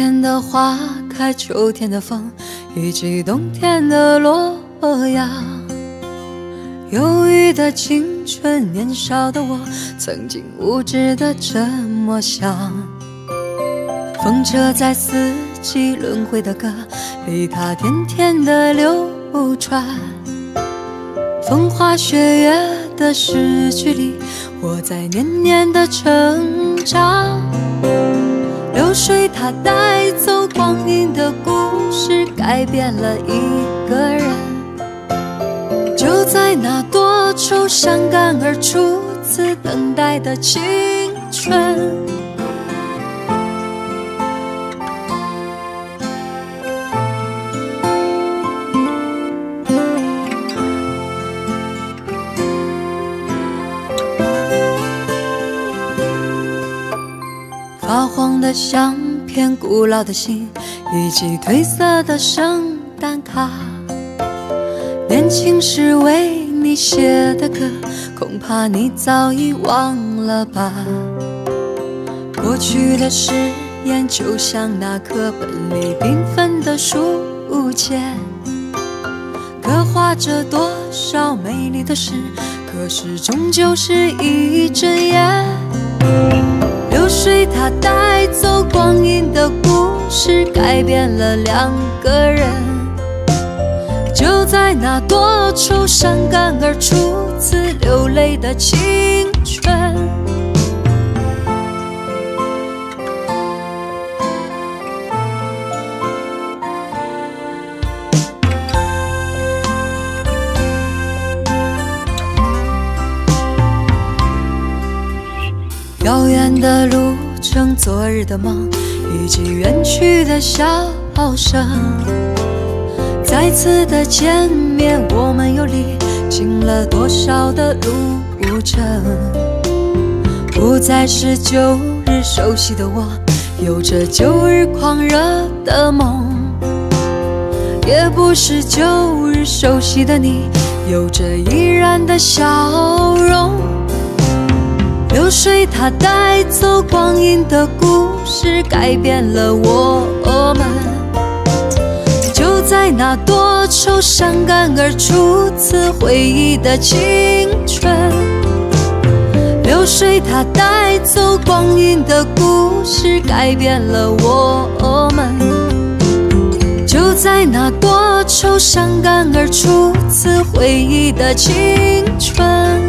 天的花开，秋天的风，以及冬天的落阳。忧郁的青春，年少的我，曾经无知的这么想。风车在四季轮回的歌里，它甜甜的流传。风花雪月的诗句里，我在年年的成长。流水它带走光阴的故事，改变了一个人。就在那多愁善感而初次等待的青春，发黄的相片、古老的信以及褪色的圣诞卡。年轻时为你写的歌，恐怕你早已忘了吧。过去的誓言，就像那课本里缤纷的书签，刻画着多少美丽的事，可是终究是一阵烟。流水它带走光阴的故事，改变了两个人。就在那多愁善感而初次流泪的青春，遥远的路程，昨日的梦，以及远去的笑声。再次的见面，我们又历经了多少的路程？不再是旧日熟悉的我，有着旧日狂热的梦；也不是旧日熟悉的你，有着依然的笑容。流水它带走光阴的故事，改变了我们。就在那多愁善感而初次回忆的青春，流水它带走光阴的故事，改变了我们。就在那多愁善感而初次回忆的青春。